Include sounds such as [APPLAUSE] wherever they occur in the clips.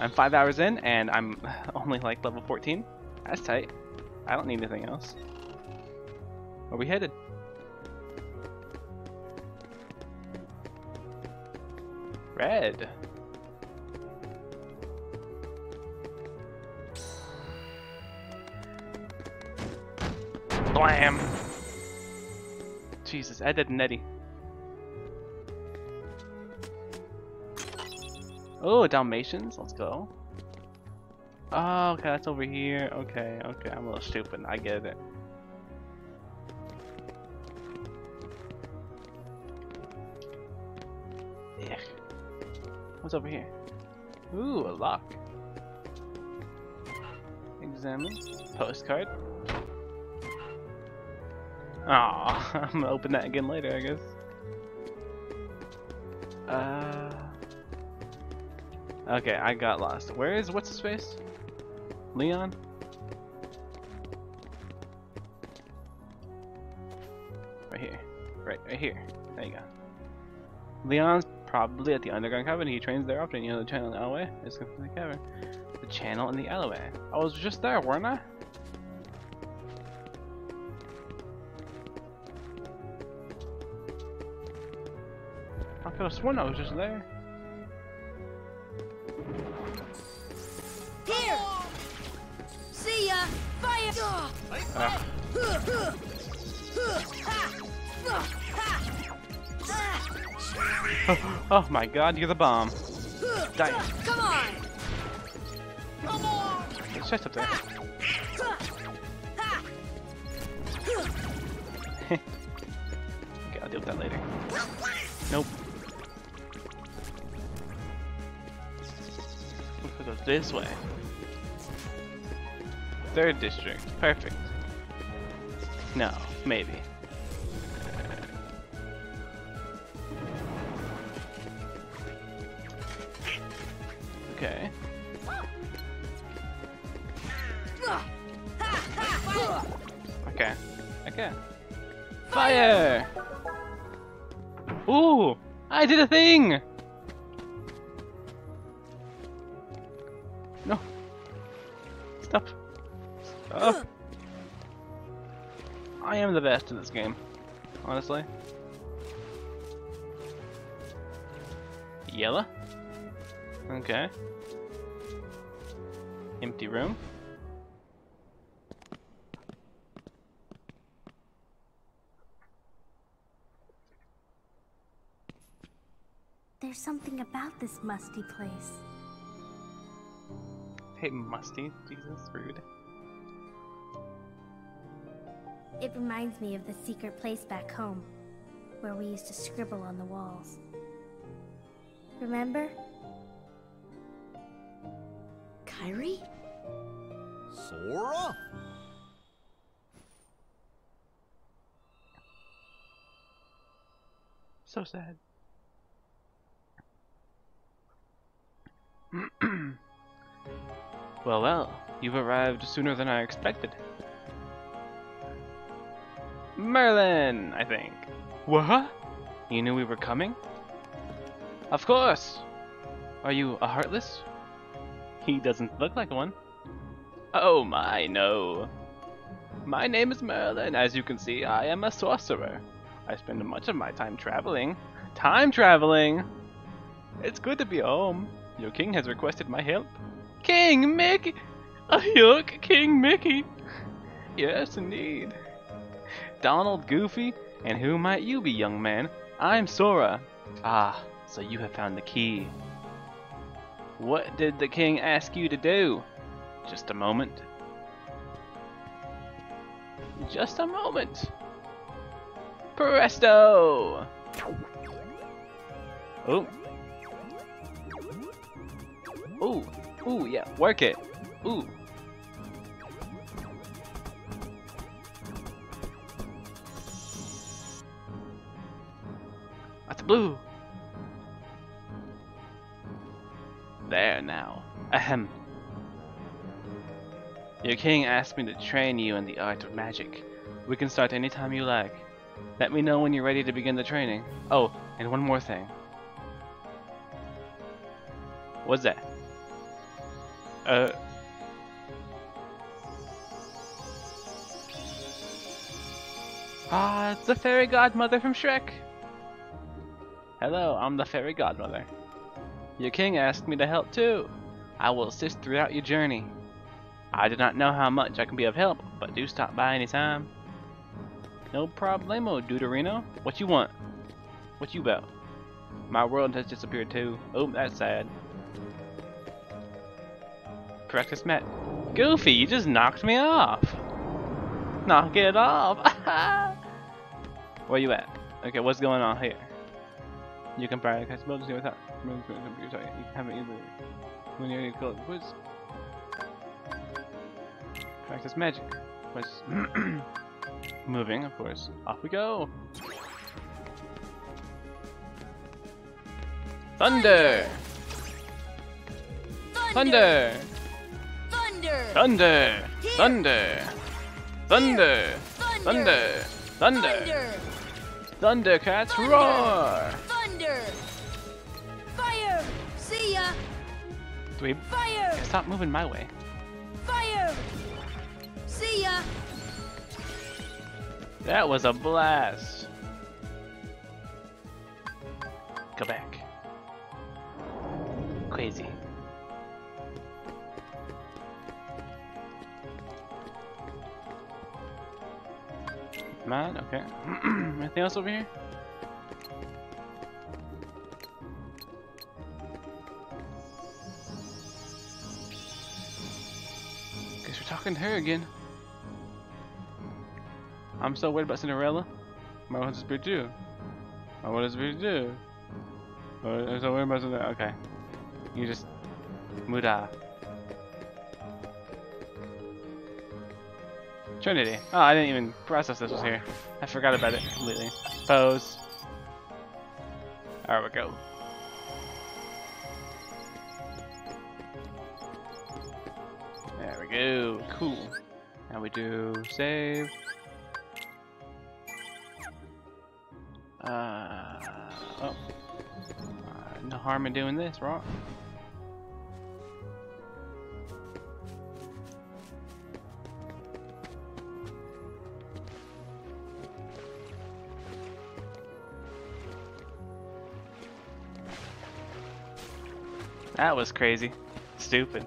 I'm five hours in and I'm [LAUGHS] only like level 14. That's tight. I don't need anything else. Where are we headed? Red. Blam! Jesus, Ed, Ed, and Oh, Dalmatians, let's go. Oh, okay, that's over here. Okay, okay, I'm a little stupid. I get it. Yeah. What's over here? Ooh, a lock. Examine. Postcard. Aw, [LAUGHS] I'm gonna open that again later, I guess. Uh. Okay, I got lost. Where is what's his face? Leon? Right here. Right, right here. There you go. Leon's probably at the underground cavern. He trains there often. You know the channel in the alleyway? It's the cavern. The channel in the alleyway. I was just there, weren't I? I could have sworn I was just there. Ah. [LAUGHS] oh my god, you're the bomb. Die. Come on! It's just up [LAUGHS] there. okay, I'll deal with that later. Nope. This way. Third district. Perfect. No, maybe. Okay. Okay. Okay. Fire! Ooh! I did a thing! No. Stop. Stop. I am the best in this game. Honestly. Yellow? Okay. Empty room. There's something about this musty place. Hey, musty. Jesus, rude. It reminds me of the secret place back home, where we used to scribble on the walls. Remember? Kairi? Sora? So sad. [CLEARS THROAT] well, well, you've arrived sooner than I expected. Merlin, I think. What? You knew we were coming? Of course! Are you a Heartless? He doesn't look like one. Oh my, no. My name is Merlin. As you can see, I am a sorcerer. I spend much of my time traveling. Time traveling! It's good to be home. Your king has requested my help. King Mickey! A yuck, King Mickey! Yes, indeed. Donald Goofy? And who might you be, young man? I'm Sora. Ah, so you have found the key. What did the king ask you to do? Just a moment. Just a moment. Presto! Oh. Ooh. Ooh, yeah, work it. Ooh. Blue. There now. Ahem. Your king asked me to train you in the art of magic. We can start anytime you like. Let me know when you're ready to begin the training. Oh, and one more thing. What's that? Uh. Ah, it's the fairy godmother from Shrek. Hello, I'm the fairy godmother. Your king asked me to help too. I will assist throughout your journey. I do not know how much I can be of help, but do stop by anytime. No problemo, Deuterino. What you want? What you about? My world has disappeared too. Oh, that's sad. Practice met. Goofy, you just knocked me off. Knock it off. [LAUGHS] Where you at? Okay, what's going on here? You can prioritize buildings without you haven't either. When you're close quiz. Practice magic. Was [CLEARS THROAT] moving, of course. Off we go. Thunder! Thunder! Thunder! Thunder! Thunder! Thunder! Thunder! Thunder! Thunder! Thundercats roar! We Fire! stop moving my way? Fire! See ya! That was a blast. Go back. Crazy. Man, okay. [CLEARS THROAT] Anything else over here? To her again. I'm so worried about Cinderella. My what's spirit do? My what does spirit do? Oh, I'm so worried about Cinderella. Okay. You just Muda. Trinity. Oh, I didn't even process this was here. I forgot about it completely. Pose. There we go. Go. Cool. Now we do save. Uh, oh. Uh, no harm in doing this, right? That was crazy. Stupid.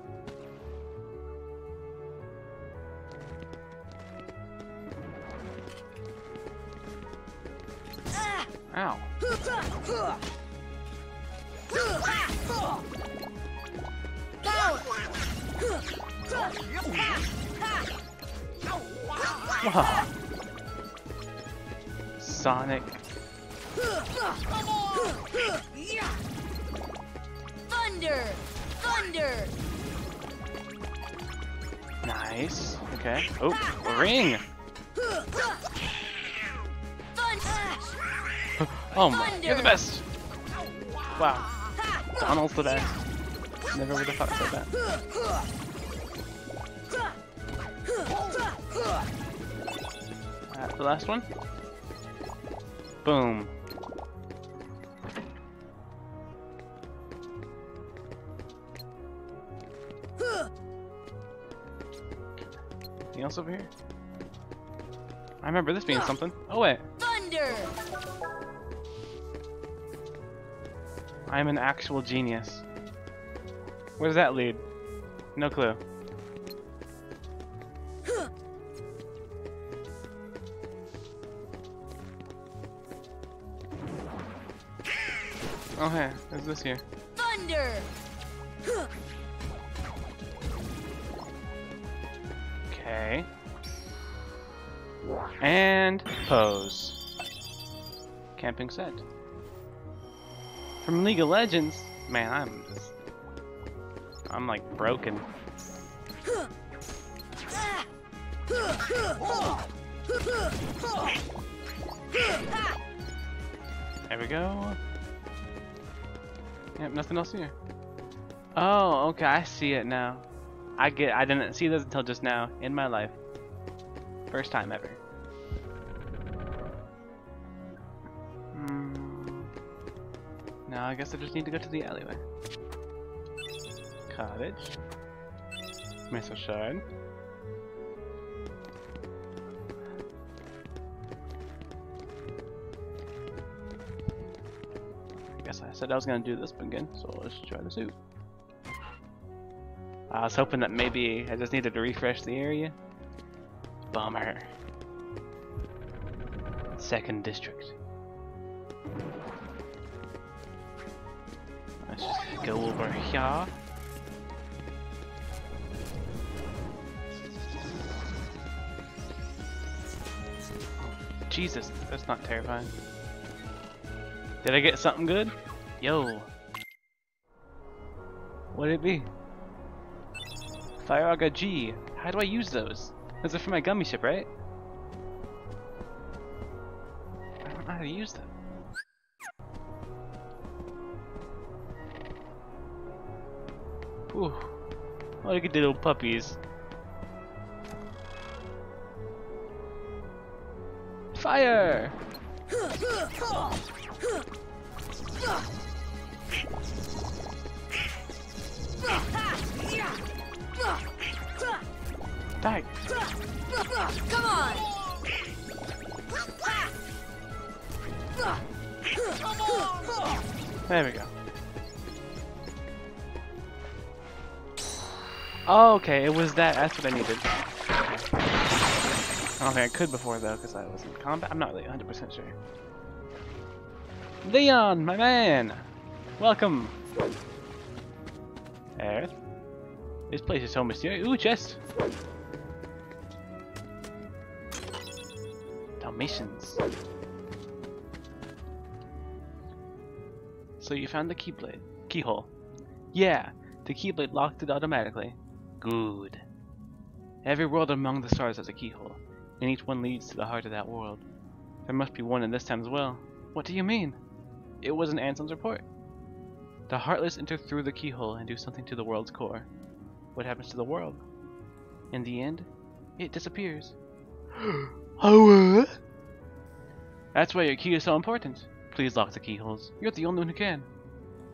Anything else over here? I remember this being something. Oh wait, Thunder! I'm an actual genius. Where does that lead? No clue. Oh hey, there's this here. Thunder! And pose. Camping set. From League of Legends. Man, I'm just. I'm like broken. There we go. Yep, nothing else here. Oh, okay, I see it now. I get. I didn't see this until just now in my life. First time ever. I guess I just need to go to the alleyway. Cottage. Mythril shard. I guess I said I was gonna do this again, so let's try this out. I was hoping that maybe I just needed to refresh the area. Bummer. Second district. Over here. Jesus, that's not terrifying. Did I get something good? Yo. What'd it be? Fire G. How do I use those? Those are for my gummy ship, right? I don't know how to use them. Ooh. Oh, look at the little puppies. Fire! Die! Come on! There we go. Oh, okay, it was that. That's what I needed. I don't think I could before though, because I was in combat. I'm not really 100% sure. Leon, my man! Welcome! Earth. This place is so mysterious. Ooh, chest! Dalmatians. So you found the keyblade. Keyhole. Yeah, the keyblade locked it automatically. Good. Every world among the stars has a keyhole, and each one leads to the heart of that world. There must be one in this time as well. What do you mean? It was in Ansem's report. The Heartless enter through the keyhole and do something to the world's core. What happens to the world? In the end, it disappears. [GASPS] oh, That's why your key is so important. Please lock the keyholes. You're the only one who can.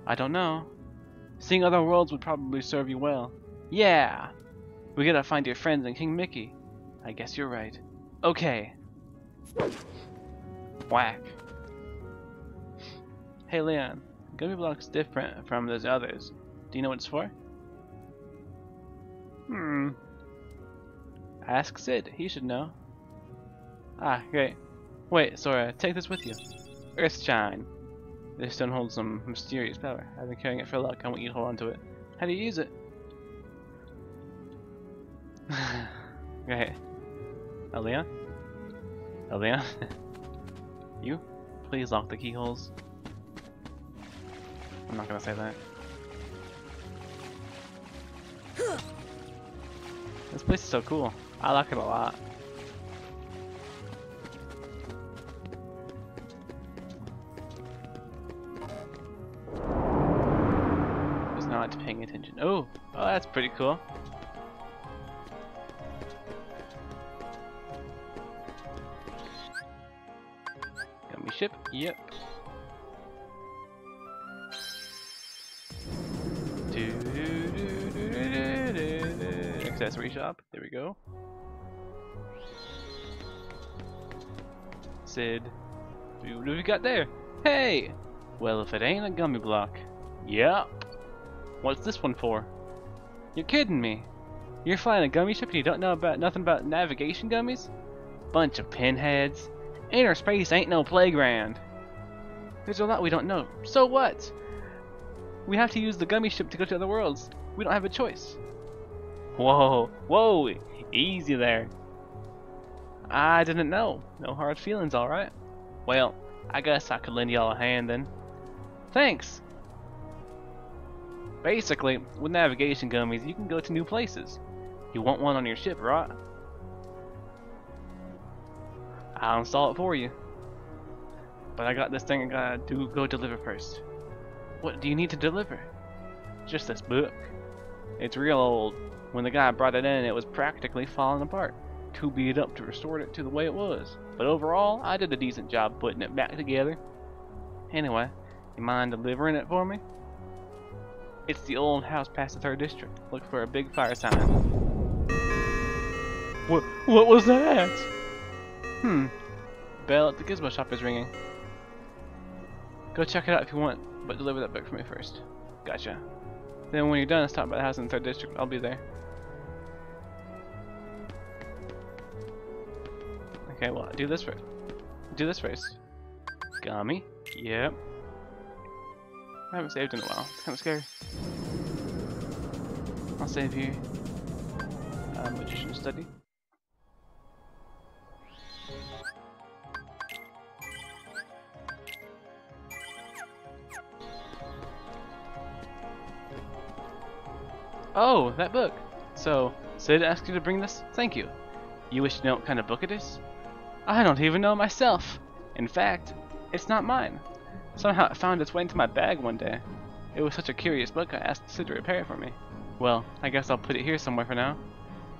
I don't know. Seeing other worlds would probably serve you well. Yeah! We gotta find your friends and King Mickey. I guess you're right. Okay. Whack. Hey Leon, Gummy Block's different from those others. Do you know what it's for? Hmm. Ask Cid, he should know. Ah, great. Wait, Sora, take this with you. Earthshine. This stone holds some mysterious power. I've been carrying it for luck. I want you to hold on to it. How do you use it? Right. Aleon? Aleon? [LAUGHS] you? Please lock the keyholes. I'm not gonna say that. [SIGHS] This place is so cool. I like it a lot. Was not paying attention. Oh, oh, that's pretty cool. Gummy ship. Yep. Accessory shop. There we go. Cid. What do we got there? Hey! Well, if it ain't a gummy block. Yep. What's this one for? You're kidding me. You're flying a gummy ship and you don't know about nothing about navigation gummies? Bunch of pinheads. Inner space ain't no playground. There's a lot we don't know. So what? We have to use the gummy ship to go to other worlds. We don't have a choice. Whoa, whoa, easy there. I didn't know. No hard feelings, alright. Well, I guess I could lend y'all a hand then. Thanks! Basically, with navigation gummies, you can go to new places. You want one on your ship, right? I'll install it for you. But I got this thing I gotta do go deliver first. What do you need to deliver? Just this book. It's real old. When the guy brought it in, it was practically falling apart. Too beat up to restore it to the way it was. But overall, I did a decent job putting it back together. Anyway, you mind delivering it for me? It's the old house past the third district. Look for a big fire sign. What, what was that? Hmm. Bell at the Gizmo shop is ringing. Go check it out if you want, but deliver that book for me first. Gotcha. Then when you're done, stop by the house in the 3rd District. I'll be there. Okay, well, do this first. Do this first. Gummy. Yep. I haven't saved in a while. It's kind of scary. I'll save you. Uh, magician study. Oh, that book. So, Cid asked you to bring this? Thank you. You wish to know what kind of book it is? I don't even know myself. In fact, it's not mine. Somehow it found its way into my bag one day. It was such a curious book I asked Cid to repair it for me. Well, I guess I'll put it here somewhere for now.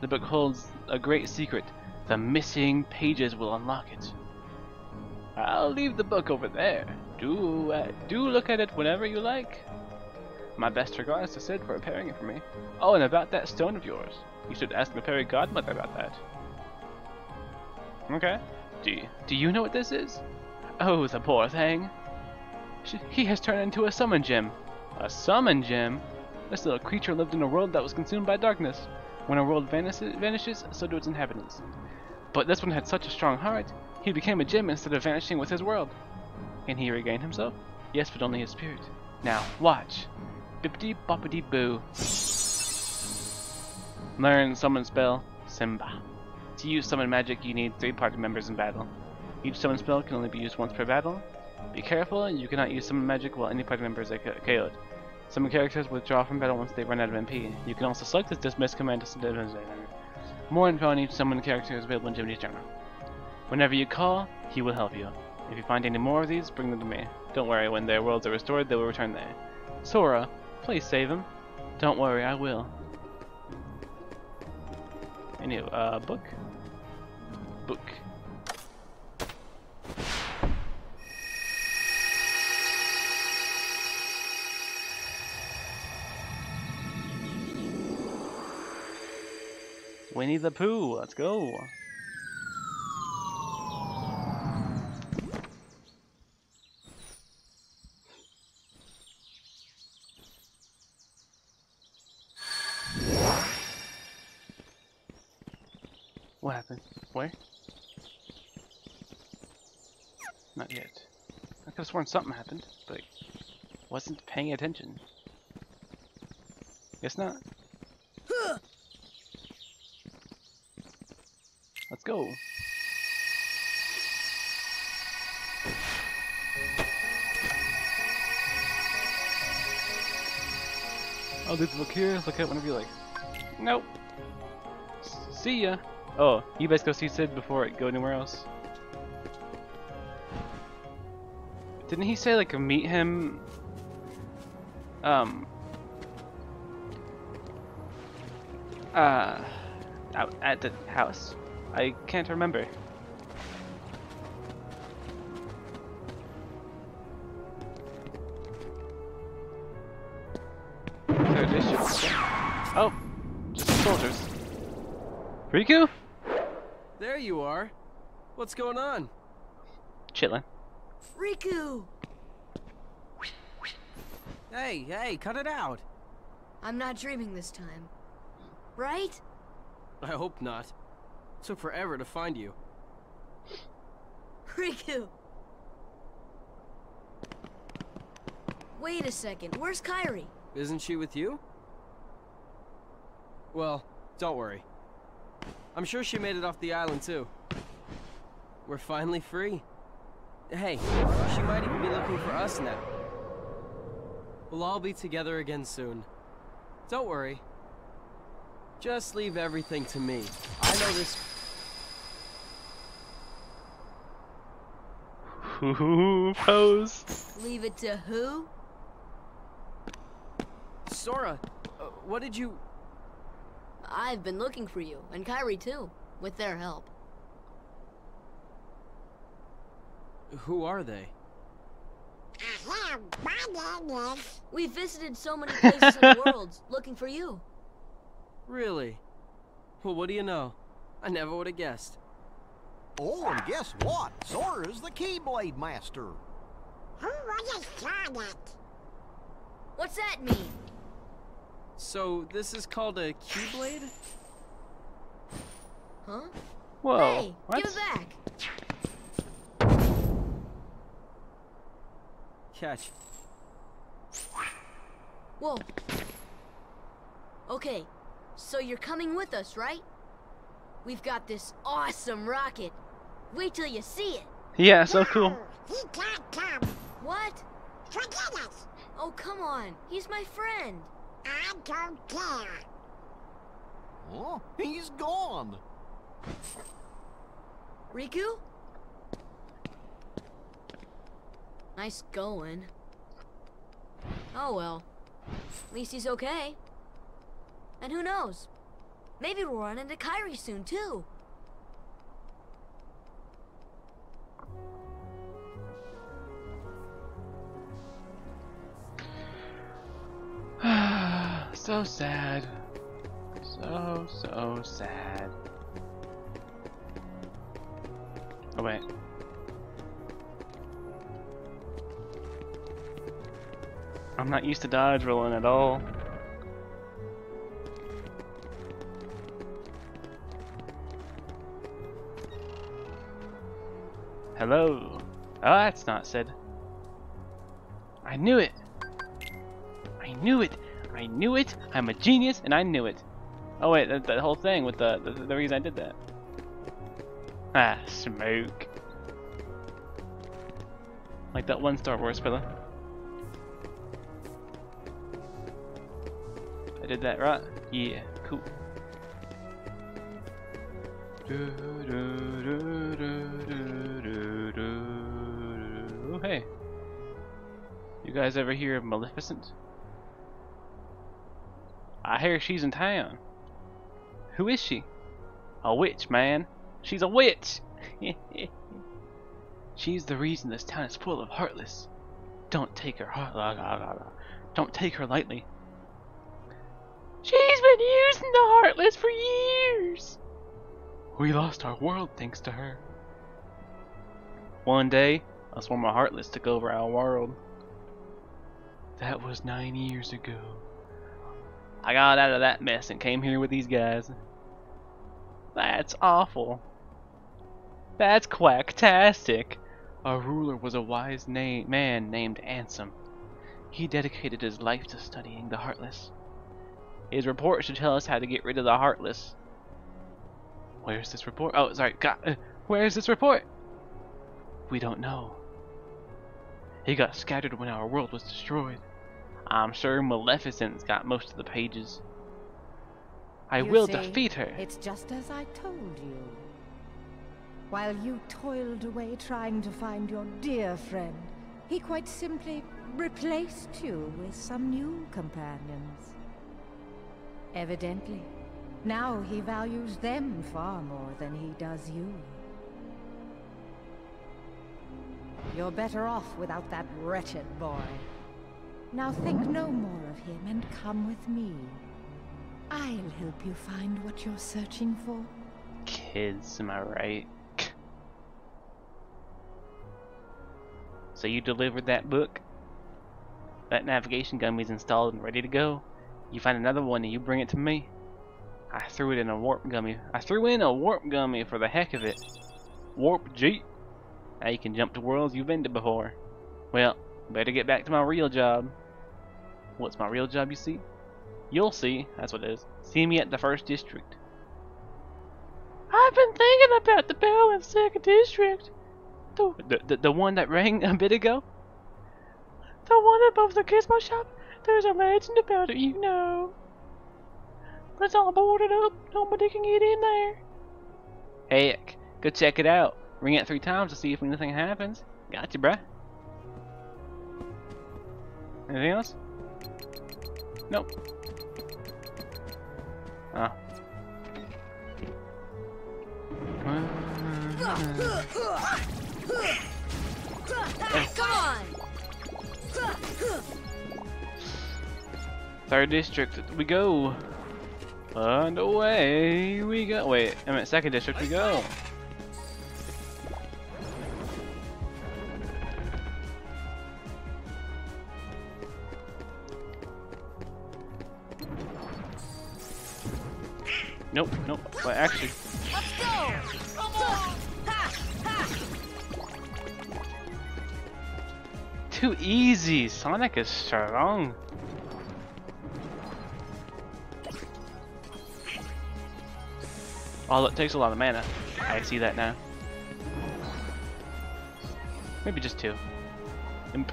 The book holds a great secret. The missing pages will unlock it. I'll leave the book over there. Do uh, do look at it whenever you like. My best regards to Cid for repairing it for me. Oh, and about that stone of yours. You should ask the fairy godmother about that. Okay. Do you, do you know what this is? Oh, the poor thing. He has turned into a summon gem. A summon gem? This little creature lived in a world that was consumed by darkness. When a world vanishes, vanishes, so do its inhabitants. But this one had such a strong heart, he became a gem instead of vanishing with his world. Can he regain himself? Yes, but only his spirit. Now, watch. Bippity boppity boo. Learn summon spell, Simba. To use summon magic, you need three party members in battle. Each summon spell can only be used once per battle. Be careful, you cannot use summon magic while any party member is KO'd. Some characters withdraw from battle once they run out of MP. You can also select this dismiss command to dismiss More info on each summon character is available in Jiminy's journal. Whenever you call, he will help you. If you find any more of these, bring them to me. Don't worry, when their worlds are restored, they will return there. Sora, please save him. Don't worry, I will. Any, uh, book? Book. Winnie the Pooh, let's go. What happened? Where? Not yet. I could have sworn something happened, but wasn't paying attention. Guess not. Let's go. I'll leave the book here. Look at it whenever you like. Nope. See ya. Oh, you best go see Cid before it go anywhere else. Didn't he say like meet him? Um. Uh, out at the house. I can't remember. Oh, just soldiers. Riku? There you are. What's going on? Chillin'. Riku! Hey, hey, cut it out. I'm not dreaming this time. Right? I hope not. Took forever to find you. Riku! Wait a second, where's Kairi? Isn't she with you? Well, don't worry. I'm sure she made it off the island too. We're finally free. Hey, she might even be looking for us now. We'll all be together again soon. Don't worry. Just leave everything to me. I know this. [LAUGHS] Ooh, pose. Leave it to who? Sora, uh, what did you. I've been looking for you, and Kairi too, with their help. Who are they? [LAUGHS] We visited so many places in the [LAUGHS] world looking for you. Really? Well, what do you know? I never would have guessed. Oh, and guess what? Sora's the Keyblade Master. Who would have thought it? What's that mean? So, this is called a Keyblade? Huh? Whoa. hey, what? give it back. Catch. Whoa. Okay, so you're coming with us, right? We've got this awesome rocket. Wait till you see it. Yeah, so cool. No, He can't come. What? Forget it. Oh, come on. He's my friend. I don't care. Oh, he's gone. Riku? Nice going. Oh well. At least he's okay. And who knows? Maybe we'll run into Kairi soon too. [SIGHS] so sad. So, so sad. Oh, wait. I'm not used to dodge rolling at all. Hello. Oh, that's not said. I knew it. I knew it. I knew it. I'm a genius, and I knew it. Oh wait, that, whole thing with the, the the reason I did that. Ah, smoke. Like that one Star Wars fella. I did that right? Yeah, cool. Oh, hey. You guys ever hear of Maleficent? I hear she's in town. Who is she? A witch, man. She's a witch! [LAUGHS] she's the reason this town is full of heartless. Don't take her. Don't take her lightly. The heartless for years. We lost our world thanks to her. One day, a swarm of heartless took over our world. That was nine years ago. I got out of that mess and came here with these guys. That's awful. That's quacktastic. Our ruler was a wise man named Ansem. He dedicated his life to studying the Heartless. His report should tell us how to get rid of the Heartless. Where's this report? Oh, sorry. God, uh, where's this report? We don't know. He got scattered when our world was destroyed. I'm sure Maleficent's got most of the pages. I You will see, defeat her. It's just as I told you. While you toiled away trying to find your dear friend, he quite simply replaced you with some new companions. Evidently, now he values them far more than he does you. You're better off without that wretched boy. Now think no more of him and come with me. I'll help you find what you're searching for. Kids, am I right? So you delivered that book? That navigation gummy is installed and ready to go. You find another one and you bring it to me. I threw it in a warp gummy. I threw in a warp gummy for the heck of it. Warp Jeep. Now you can jump to worlds you've been to before. Well, better get back to my real job. What's my real job, you see? You'll see, that's what it is. See me at the first district. I've been thinking about the bell in second district. The, the, the, one that rang a bit ago? The one above the gizmo shop? There's a legend about it, you know. But it's all boarded up. Nobody can get in there. Heck, go check it out. Ring it three times to see if anything happens. Gotcha, bruh. Anything else? Nope. Ah. Oh. Come on! Third district, we go. And away we go. Wait, I'm at second district we go. Nope, nope. Wait, actually, Let's go! Come on! Ha! Ha! too easy. Sonic is strong. Oh, it takes a lot of mana. I see that now. Maybe just two. Imp.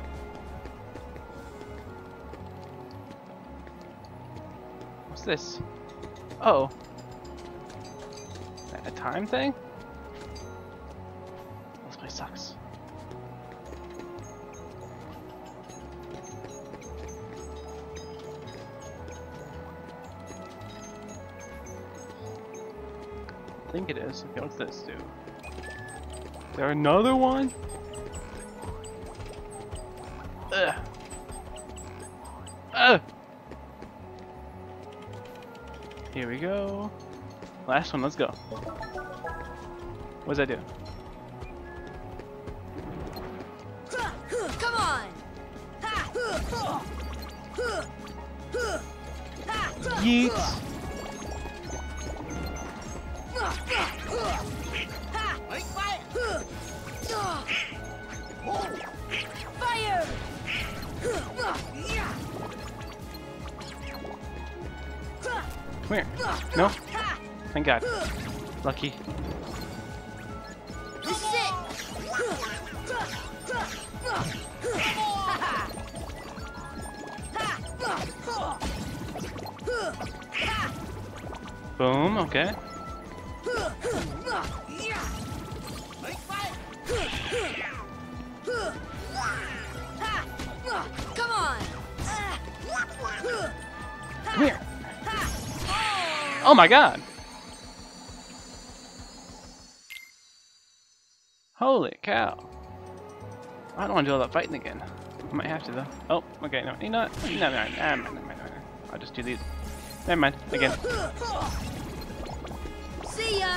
What's this? Oh. A- A time thing? It is. Okay, what's this do? Is there another one? Ugh. Ugh. Here we go. Last one, let's go. What does that do? Come on! Ha! Yeet! Come here. No? Thank God. Lucky. Boom, okay. Come on! Come here. Oh. oh my god! Holy cow. I don't want to do all that fighting again. I might have to though. Oh, okay, no, you know what? No, no, no, no, no, no, no, no. I'll just do these. Never mind, again. See ya!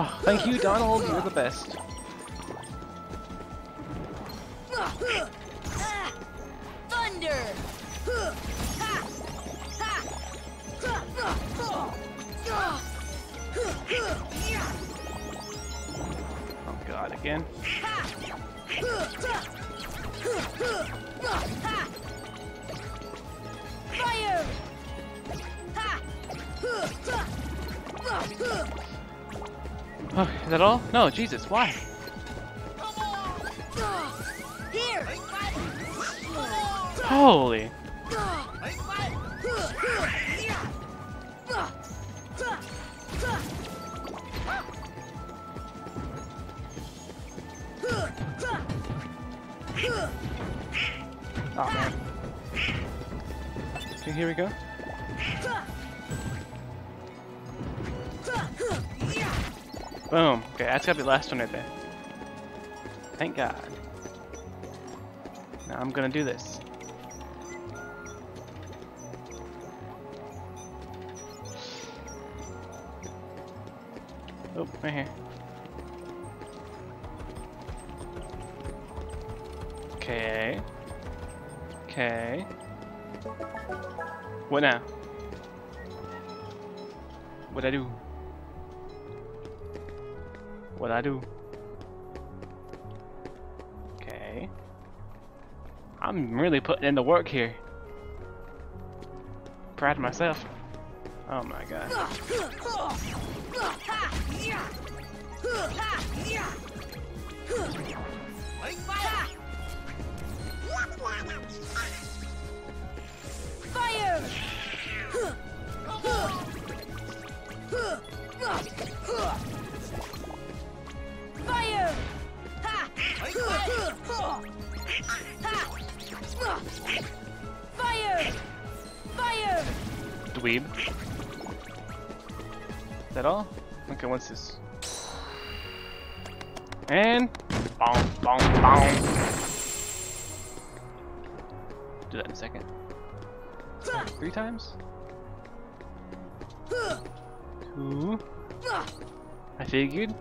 Oh, thank you, Donald. You're the best. No, Jesus, why? Holy. Oh man. Okay, here we go. Boom. Okay, that's gotta be the last one right there. Thank God. Now I'm gonna do this. Oh, right here. Okay. Okay. What now? What I do? What I do? Okay. I'm really putting in the work here. Proud of myself. Oh my god. Fire! Fire! Fire! Dweeb. Is that all? Okay, what's this? And. Do that in a second. Three times? Two. I figured.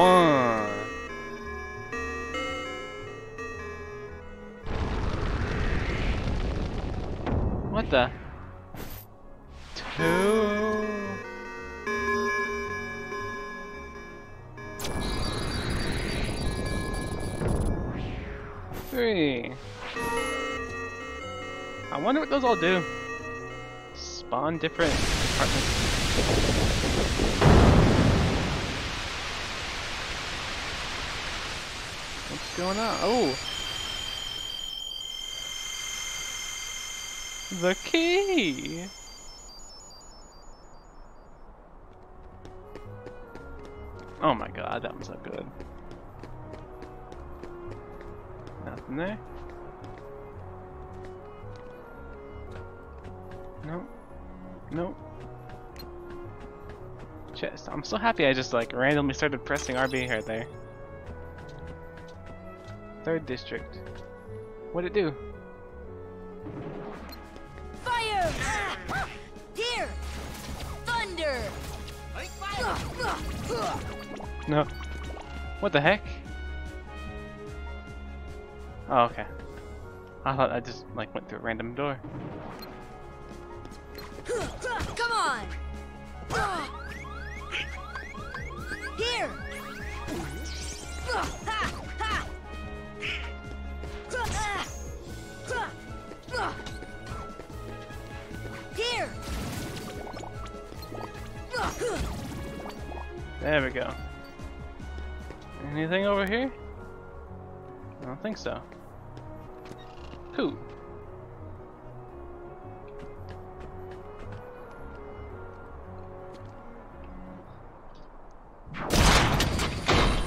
One. What the? Two. Three. I wonder what those all do. Spawn different apartments. What's going on? Oh! The key! Oh my god, that was so good. Nothing there? Nope. Nope. Chest. I'm so happy I just like randomly started pressing RB right there. Third district. What'd it do? Fire! Here! Thunder! No. What the heck? Oh, okay. I thought I just like went through a random door. There we go. Anything over here? I don't think so. Who?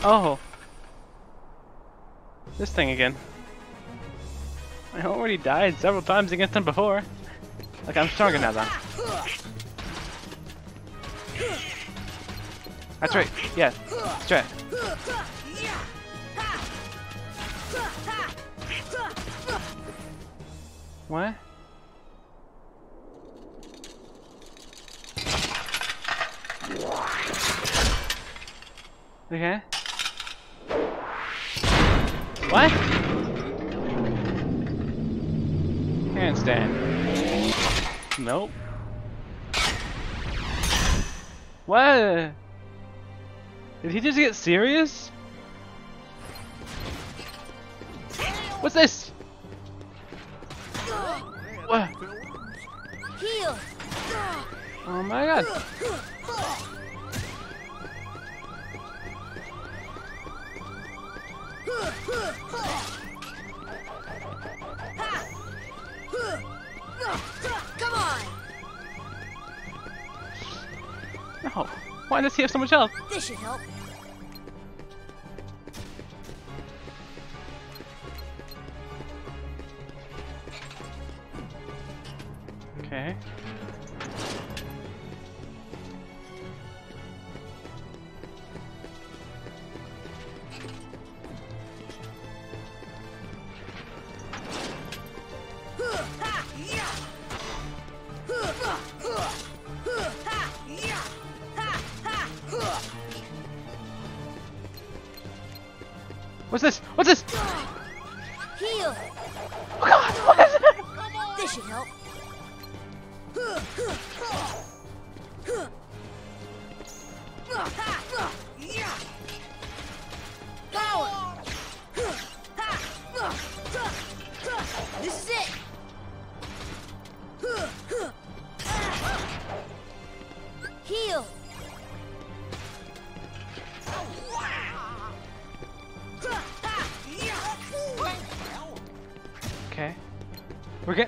Oh! This thing again. I already died several times against him before. Like I'm stronger now though. That's right. Yeah. That's right. What? Okay. What? Handstand. Nope. What? Did he just get serious? What's this? What? Oh my god. Come on! No. Why does he have so much health? This should help. Okay.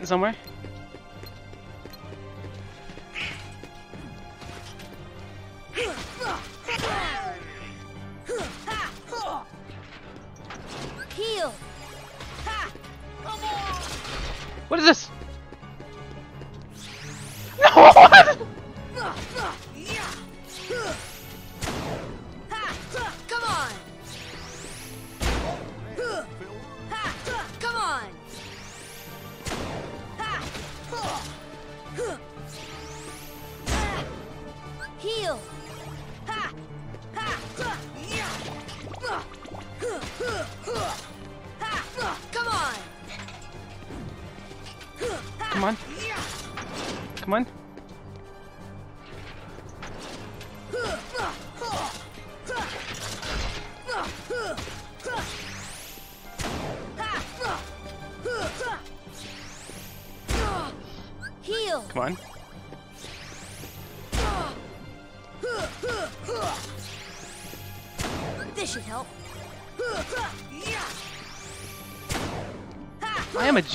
Somewhere. Heal! What is this?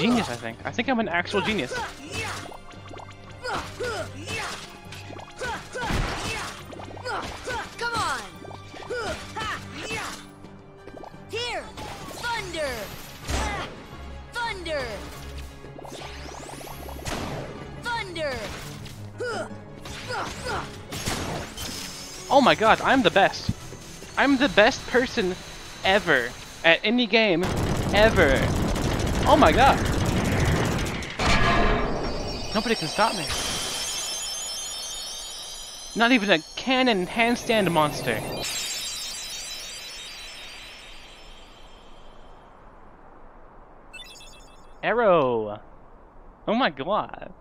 Genius, I think. I think I'm an actual genius. Come on! Here! Thunder! Thunder! Thunder! Oh my god, I'm the best. I'm the best person ever at any game ever. Oh my god. Nobody can stop me. Not even a cannon handstand monster. Arrow. Oh my god.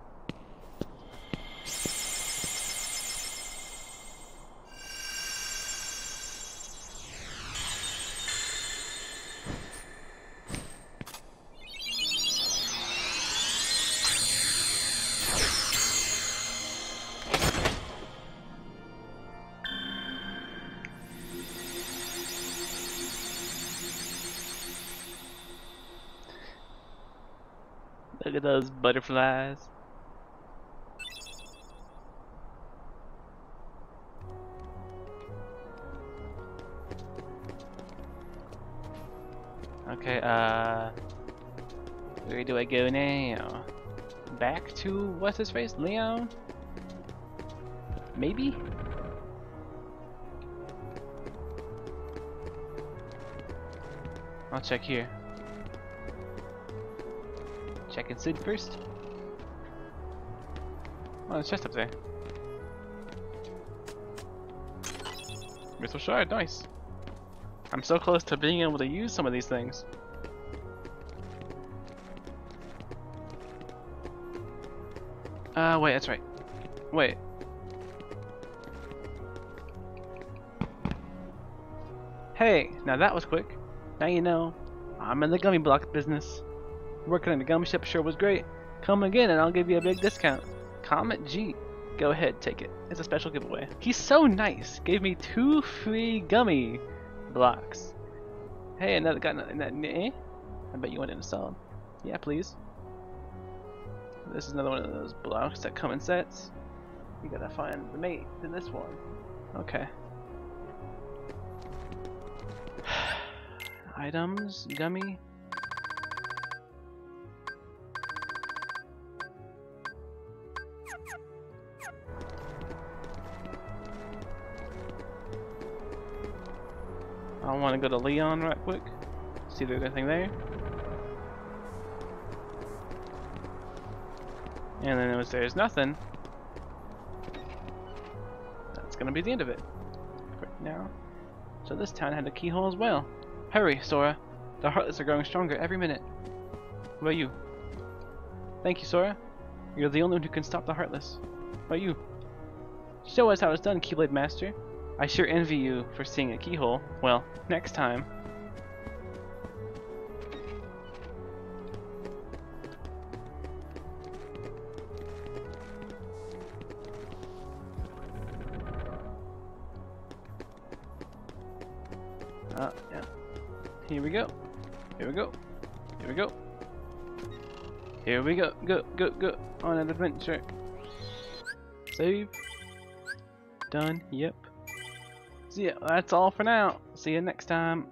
Those butterflies. Okay, uh... Where do I go now? Back to, what's his face? Leon? Maybe? I'll check here. It Cid first. Oh, there's chest up there. Mythril shard, nice. I'm so close to being able to use some of these things. Uh, wait, that's right. Wait. Hey, now that was quick. Now you know, I'm in the gummy block business. Working in the gum ship sure was great. Come again and I'll give you a big discount. Comet G. Go ahead, take it. It's a special giveaway. He's so nice. Gave me two free gummy blocks. Hey, another got that. Eh? I bet you want to install. Yeah, please. This is another one of those blocks that come in sets. You gotta find the mate to this one. Okay. [SIGHS] Items, gummy. I want to go to Leon right quick. See if there's anything there. And then if there's nothing, that's gonna be the end of it. Right now. So this town had a keyhole as well. Hurry, Sora. The Heartless are growing stronger every minute. What about you? Thank you, Sora. You're the only one who can stop the Heartless. What about you? Show us how it's done, Keyblade Master. I sure envy you for seeing a keyhole. Well, next time. Uh, yeah. Here we go. Here we go. Here we go. Here we go, go, go, go on an adventure. Save. Done, yep. Yeah, that's all for now. See you next time.